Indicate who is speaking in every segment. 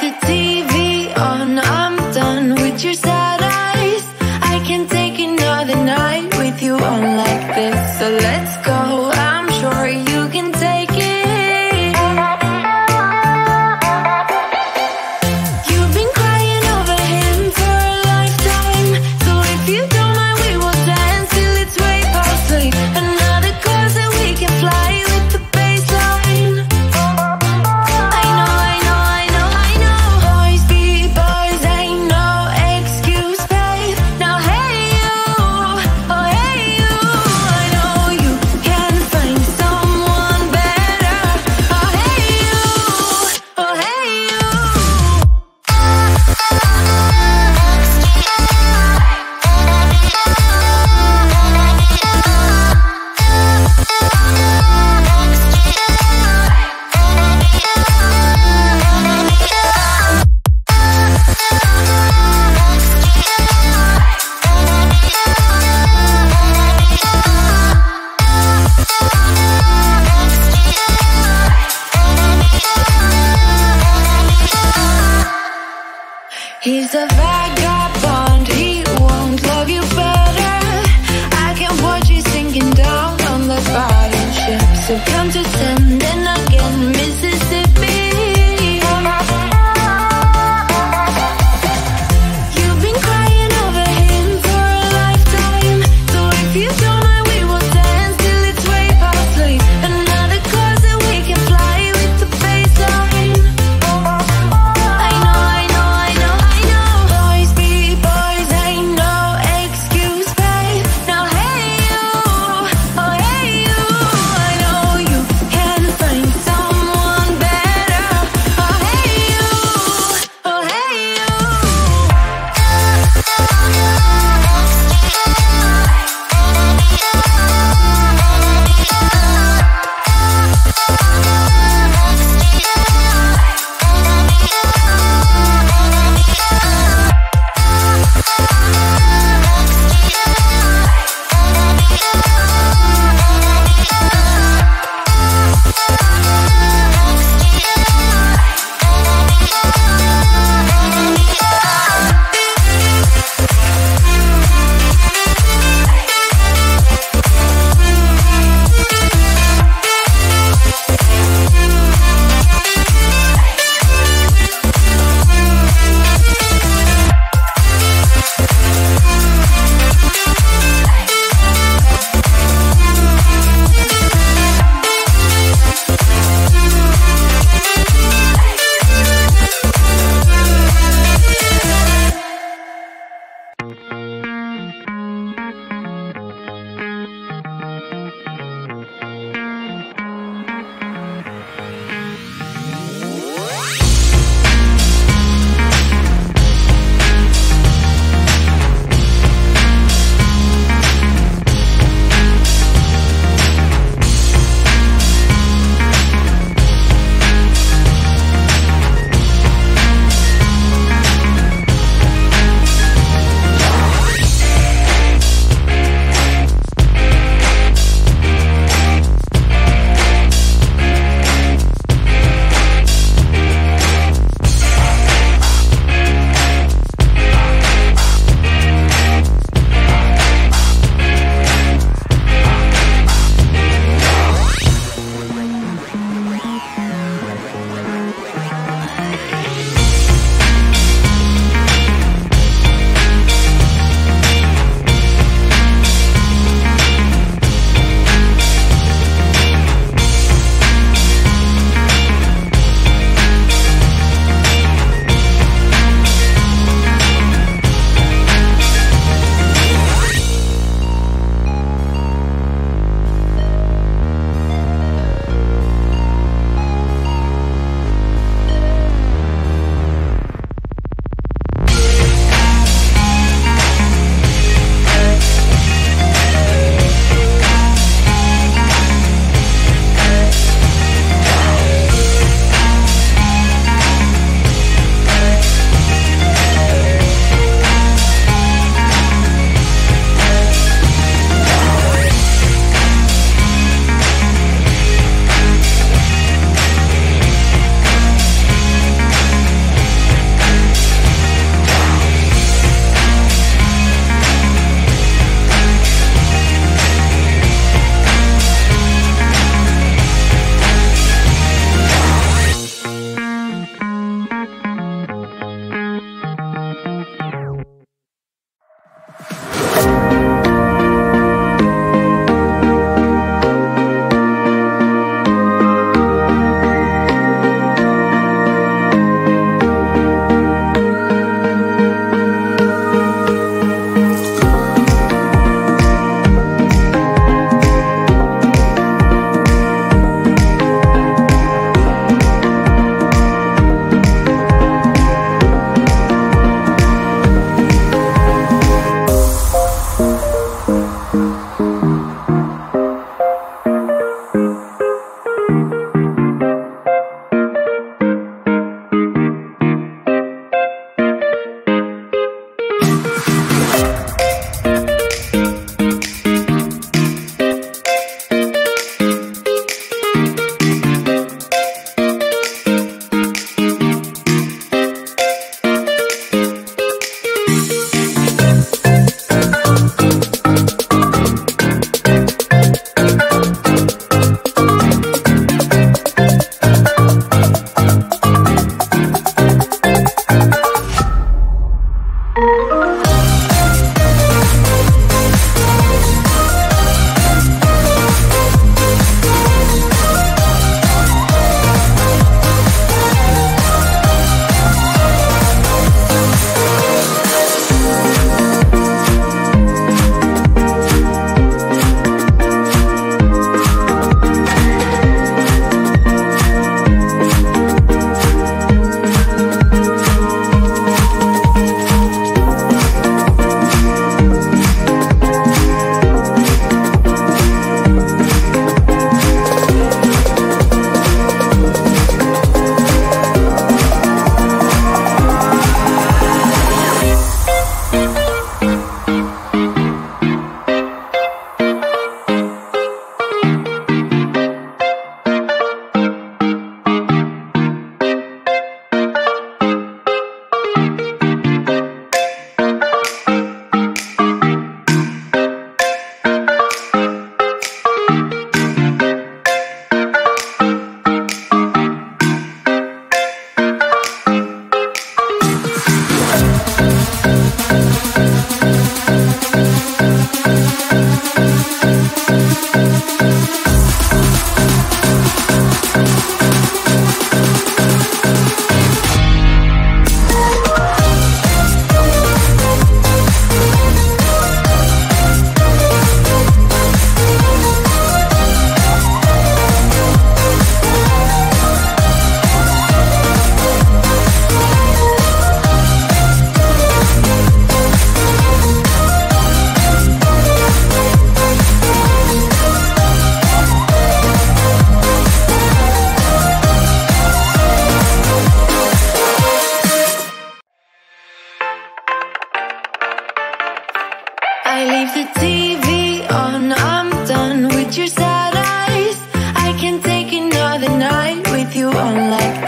Speaker 1: the tea Oh,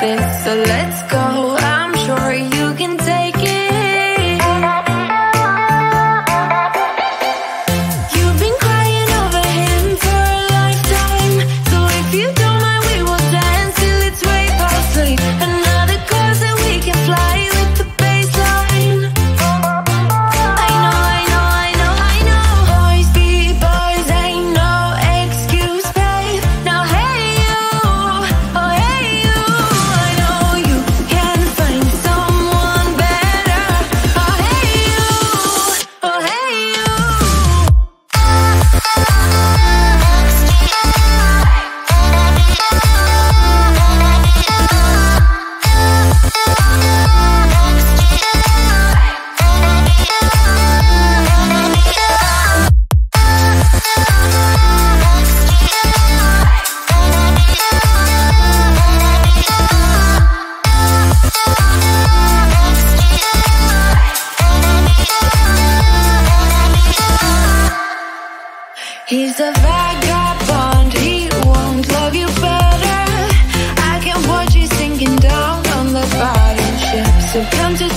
Speaker 1: this. So let's go, Come to